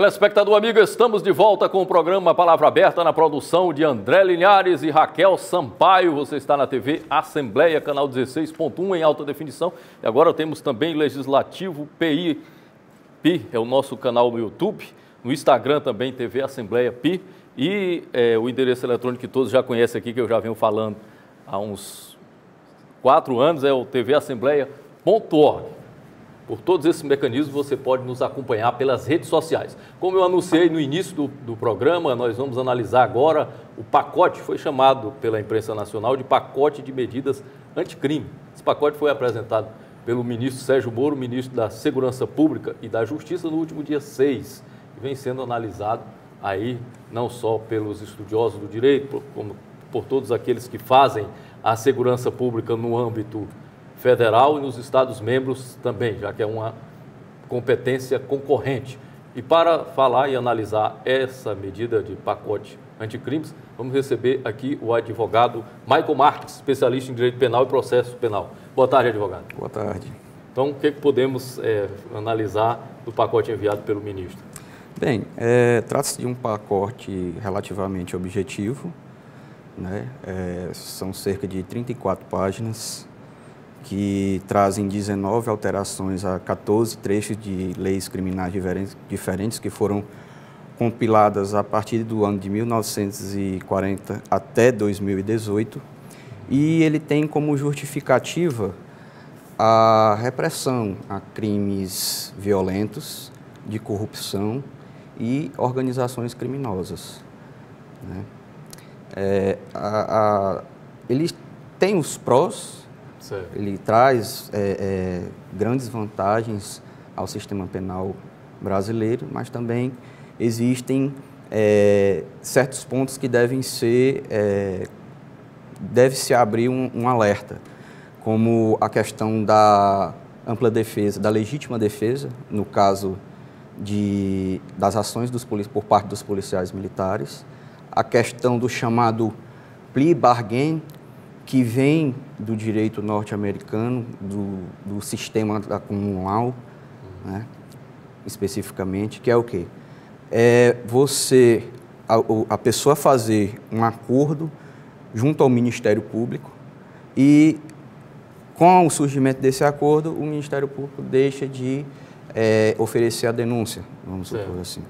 Telespectador amigo, estamos de volta com o programa Palavra Aberta na produção de André Linhares e Raquel Sampaio. Você está na TV Assembleia, canal 16.1 em alta definição. E agora temos também Legislativo PI. PI é o nosso canal no YouTube. No Instagram também, TV Assembleia PI. E é, o endereço eletrônico que todos já conhecem aqui, que eu já venho falando há uns quatro anos, é o tvassembleia.org. Por todos esses mecanismos, você pode nos acompanhar pelas redes sociais. Como eu anunciei no início do, do programa, nós vamos analisar agora o pacote, foi chamado pela imprensa nacional de pacote de medidas anticrime. Esse pacote foi apresentado pelo ministro Sérgio Moro, ministro da Segurança Pública e da Justiça, no último dia 6, e vem sendo analisado aí não só pelos estudiosos do direito, como por todos aqueles que fazem a segurança pública no âmbito federal e nos Estados-membros também, já que é uma competência concorrente. E para falar e analisar essa medida de pacote anticrimes, vamos receber aqui o advogado Michael Marques, especialista em direito penal e processo penal. Boa tarde, advogado. Boa tarde. Então, o que, podemos é, analisar do pacote enviado pelo ministro? Bem, é, trata-se de um pacote relativamente objetivo, né? É, são cerca de 34 páginas, que trazem 19 alterações a 14 trechos de leis criminais diferentes que foram compiladas a partir do ano de 1940 até 2018. E ele tem como justificativa a repressão a crimes violentos, de corrupção e organizações criminosas. Né? É, a, a, ele tem os prós Certo. Ele traz é, é, grandes vantagens ao sistema penal brasileiro, mas também existem é, certos pontos que devem ser é, deve se abrir um, um, alerta, como a questão da ampla defesa, da legítima defesa, no caso de, das ações dos, por parte dos policiais militares, a questão do chamado plea bargain, que vem do direito norte-americano, do, do, sistema da comunal, né, especificamente, que é o quê? É você, a, a pessoa fazer um acordo junto ao Ministério Público e com o surgimento desse acordo, o Ministério Público deixa de é, oferecer a denúncia, vamos supor assim.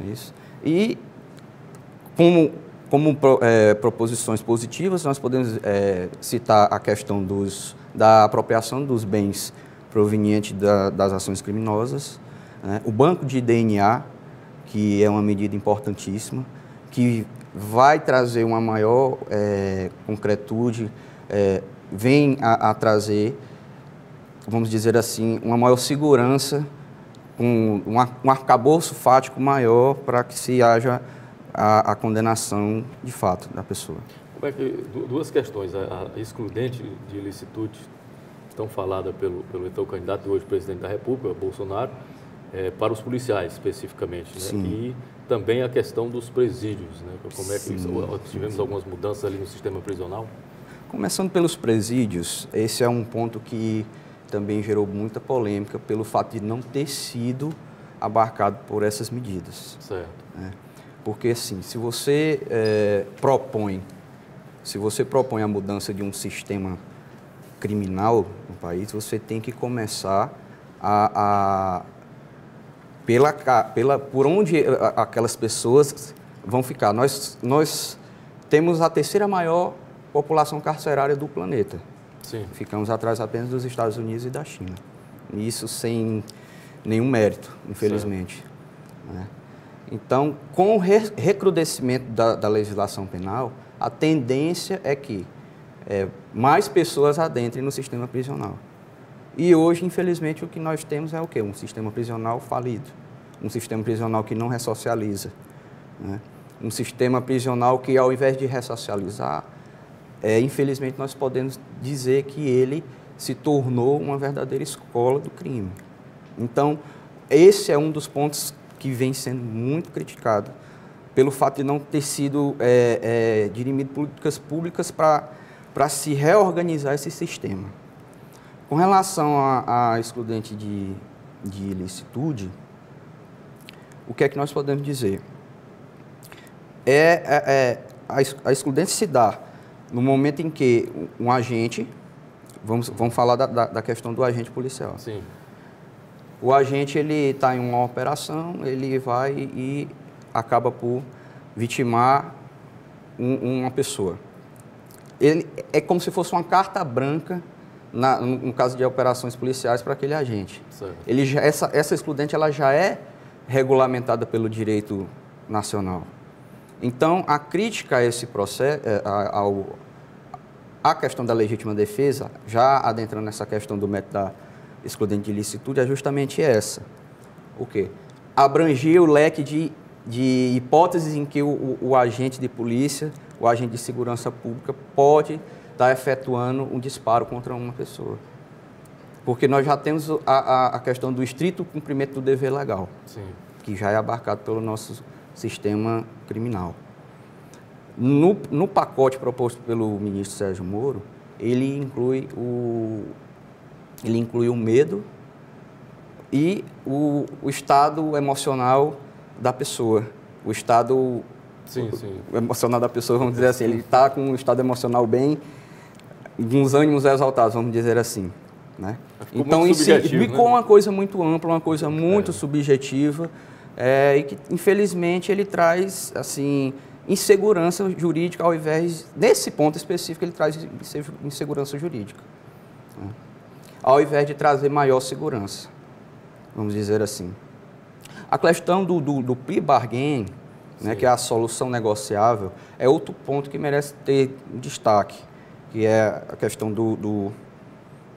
É isso. E como como é, proposições positivas, nós podemos é, citar a questão dos, da apropriação dos bens provenientes da, das ações criminosas, né? o banco de DNA, que é uma medida importantíssima, que vai trazer uma maior é, concretude, é, vem a, a, trazer, vamos dizer assim, uma maior segurança, um, um arcabouço fático maior para que se haja a, a, condenação de fato da pessoa. Como é que, duas questões. A, a excludente de ilicitude, tão falada pelo, pelo então candidato hoje presidente da República, Bolsonaro, é, para os policiais especificamente. Né? E também a questão dos presídios. Né? Como é que sim, tivemos sim. algumas mudanças ali no sistema prisional? Começando pelos presídios, esse é um ponto que também gerou muita polêmica pelo fato de não ter sido abarcado por essas medidas. Certo. Né? Porque, assim, se você é, propõe, se você propõe a mudança de um sistema criminal no país, você tem que começar a, a pela, pela, por onde aquelas pessoas vão ficar. Nós, nós temos a terceira maior população carcerária do planeta. Sim. Ficamos atrás apenas dos Estados Unidos e da China. Isso sem nenhum mérito, infelizmente. Né? Então, com o recrudescimento da, da legislação penal, a tendência é que é, mais pessoas adentrem no sistema prisional. E hoje, infelizmente, o que nós temos é o quê? Um sistema prisional falido, um sistema prisional que não ressocializa, né? um sistema prisional que, ao invés de ressocializar, é, infelizmente, nós podemos dizer que ele se tornou uma verdadeira escola do crime. Então, esse é um dos pontos que vem sendo muito criticado pelo fato de não ter sido é, é, dirimido políticas públicas para se reorganizar esse sistema. Com relação a excludente de, de ilicitude, o que é que nós podemos dizer? É, é, é a, a excludência se dá no momento em que um agente, vamos, vamos falar da, da, da questão do agente policial. Sim. O agente ele está em uma operação, ele vai e acaba por vitimar um, uma pessoa. Ele é como se fosse uma carta branca na, no, no, caso de operações policiais para aquele agente. Certo. Ele já, essa, essa excludente ela já é regulamentada pelo direito nacional. Então, a crítica a esse processo, é, ao, a questão da legítima defesa, já adentrando nessa questão do método da excludente de licitude, é justamente essa. O quê? Abranger o leque de, de hipóteses em que o, o, o agente de polícia, o agente de segurança pública pode estar efetuando um disparo contra uma pessoa. Porque nós já temos a, a, a questão do estrito cumprimento do dever legal, Sim. que já é abarcado pelo nosso sistema criminal. No, no pacote proposto pelo ministro Sérgio Moro, ele inclui o, ele inclui o medo e o, o estado emocional da pessoa. O estado sim, sim. emocional da pessoa, vamos dizer assim, ele está com um estado emocional bem, uns ânimos exaltados, vamos dizer assim. Né? Então, em si, ficou né? uma coisa muito ampla, uma coisa muito é. subjetiva, é, e que, infelizmente, ele traz, assim, insegurança jurídica ao invés, nesse ponto específico, ele traz insegurança jurídica. Né? Ao invés de trazer maior segurança, vamos dizer assim. A questão do, do, do plea bargain, né, que é a solução negociável, é outro ponto que merece ter destaque, que é a questão do, do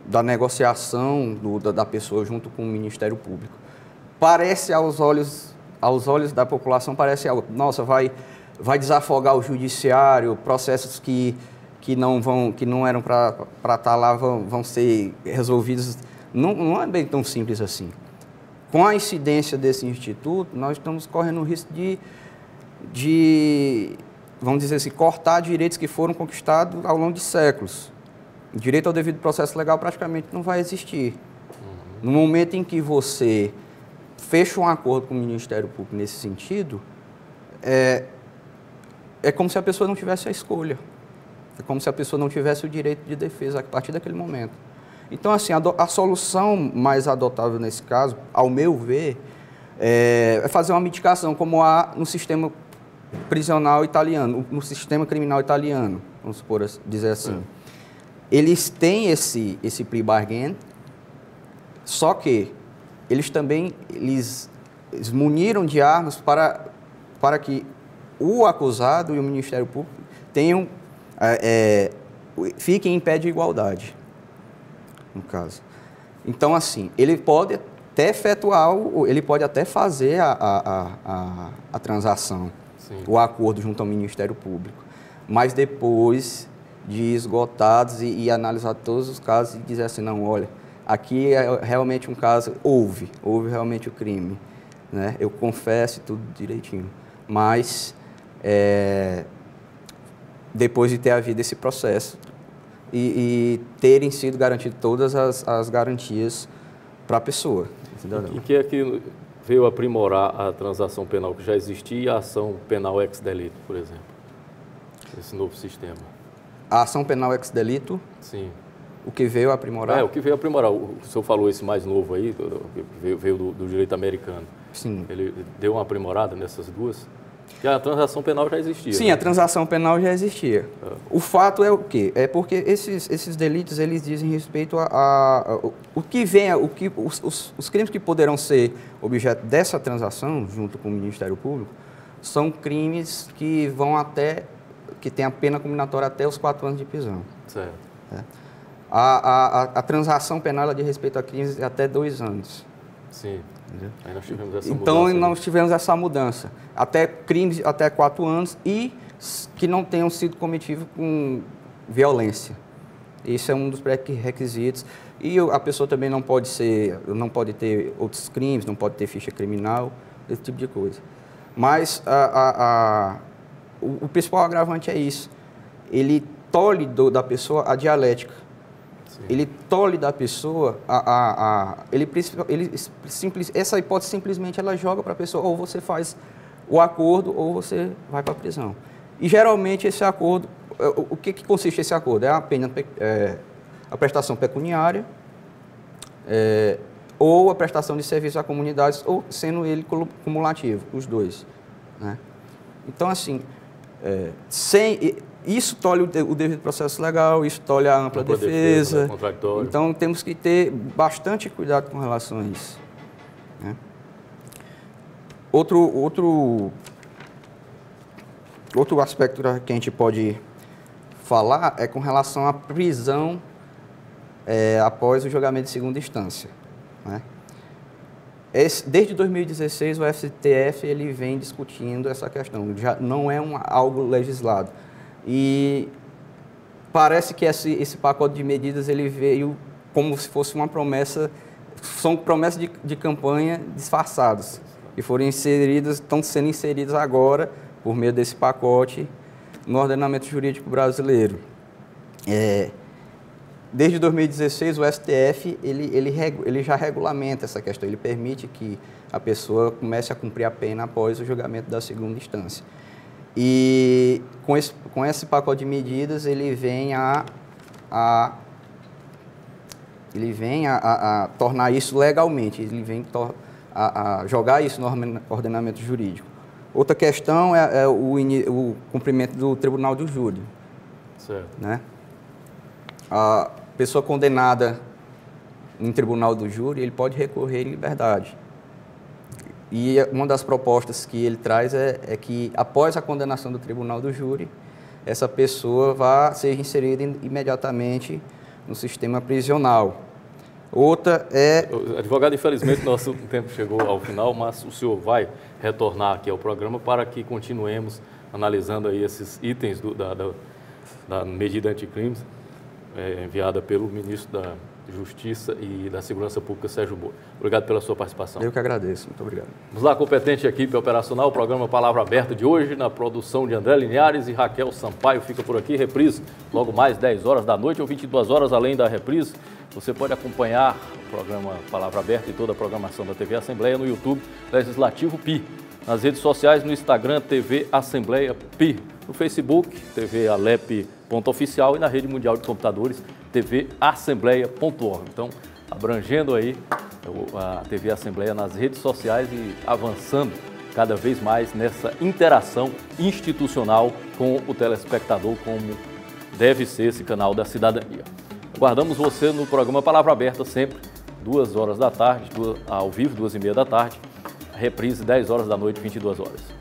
da negociação do, da, da pessoa junto com o Ministério Público. Parece aos olhos, aos olhos da população, parece algo, nossa, vai, vai desafogar o judiciário, processos que, que, não, vão, que não eram para estar tá lá vão, vão ser resolvidos. Não, não é bem tão simples assim. Com a incidência desse instituto, nós estamos correndo o risco de, de vamos dizer assim, cortar direitos que foram conquistados ao longo de séculos. O direito ao devido processo legal praticamente não vai existir. Uhum. No momento em que você fecha um acordo com o Ministério Público nesse sentido, é, é como se a pessoa não tivesse a escolha. É como se a pessoa não tivesse o direito de defesa a partir daquele momento. Então, assim, a, a solução mais adotável nesse caso, ao meu ver, é, é, fazer uma mitigação, como há no sistema prisional italiano, no sistema criminal italiano, vamos supor, dizer assim. Eles têm esse, esse plea bargain, só que eles também eles, eles muniram de armas para, para que o acusado e o Ministério Público tenham, é, é, fiquem em pé de igualdade, no caso. Então, assim, ele pode até efetuar, ele pode até fazer a, a, a, a transação, Sim. o acordo junto ao Ministério Público, mas depois de esgotados e, e analisar todos os casos e dizer assim, não, olha, Aqui é realmente um caso, houve, houve realmente o crime. Né? Eu confesso tudo direitinho. Mas, é, depois de ter havido esse processo e, e terem sido garantidas todas as, as garantias para a pessoa. E que é que veio aprimorar a transação penal que já existia e a ação penal ex-delito, por exemplo? Esse novo sistema. A ação penal ex-delito? Sim. O que veio aprimorar? É, o que veio aprimorar. O, senhor falou esse mais novo aí, veio, veio do, do, direito americano. Sim. Ele deu uma aprimorada nessas duas? Que a transação penal já existia. Sim, né? a transação penal já existia. É. O fato é o quê? É porque esses, esses delitos, eles dizem respeito a... a, a o que vem, o que, os, os, os crimes que poderão ser objeto dessa transação, junto com o Ministério Público, são crimes que vão até... que tem a pena combinatória até os quatro anos de prisão. Certo. É. A, a, a transação penal de respeito a crimes até dois anos. Sim. Aí nós tivemos essa então, mudança. nós tivemos essa mudança. Até crimes até quatro anos e que não tenham sido cometidos com violência. Esse é um dos pré-requisitos. E a pessoa também não pode ser, não pode ter outros crimes, não pode ter ficha criminal, esse tipo de coisa. Mas a, a, a, o, o, principal agravante é isso. Ele tolhe do, da pessoa a dialética Sim. ele tolhe da pessoa a, a, a ele, ele simples, essa hipótese simplesmente ela joga para a pessoa ou você faz o acordo ou você vai para a prisão. E geralmente esse acordo, é, o, que, que consiste esse acordo? É a pena, é, a prestação pecuniária é, ou a prestação de serviço à comunidade, ou sendo ele cumulativo, os dois. Né? Então, assim, é, sem, isso tolhe o, devido processo legal, isso tolhe a ampla, ampla defesa. defesa então, temos que ter bastante cuidado com relação a isso. Né? Outro, outro, outro aspecto que a gente pode falar é com relação à prisão é, após o julgamento de segunda instância. Né? Esse, desde 2016 o STF ele vem discutindo essa questão, já não é um, algo legislado. E parece que esse, esse pacote de medidas ele veio como se fosse uma promessa, são promessas de, de campanha disfarçadas, e foram inseridas, estão sendo inseridas agora, por meio desse pacote, no ordenamento jurídico brasileiro. É, Desde 2016, o STF ele, ele, ele já regulamenta essa questão, ele permite que a pessoa comece a cumprir a pena após o julgamento da segunda instância. E com esse, com esse pacote de medidas, ele vem a, a ele vem a, a, a, tornar isso legalmente, ele vem a, a, jogar isso no ordenamento jurídico. Outra questão é, é o, o, cumprimento do tribunal do júri. Certo. Né? A pessoa condenada em tribunal do júri, ele pode recorrer em liberdade. E uma das propostas que ele traz é, é, que, após a condenação do tribunal do júri, essa pessoa vá ser inserida imediatamente no sistema prisional. Outra é. Advogado, infelizmente nosso tempo chegou ao final, mas o senhor vai retornar aqui ao programa para que continuemos analisando aí esses itens do, da, da, da medida anticrimes é, enviada pelo ministro da Justiça e da Segurança Pública, Sérgio Moro. Obrigado pela sua participação. Eu que agradeço, muito obrigado. Vamos lá, competente equipe operacional, o programa Palavra Aberta de hoje, na produção de André Linhares e Raquel Sampaio. Fica por aqui, reprise logo mais 10 horas da noite ou 22 horas além da reprise. Você pode acompanhar o programa Palavra Aberta e toda a programação da TV Assembleia no YouTube Legislativo Pi. Nas redes sociais, no Instagram, TV Assembleia Pi. No Facebook, TV Alep ponto oficial e na rede mundial de computadores tvassembleia.org. Então, abrangendo aí a TV Assembleia nas redes sociais e avançando cada vez mais nessa interação institucional com o telespectador, como deve ser esse canal da cidadania. Aguardamos você no programa Palavra Aberta sempre, duas horas da tarde, ao vivo, duas e meia da tarde, reprise 10 horas da noite, 22 horas.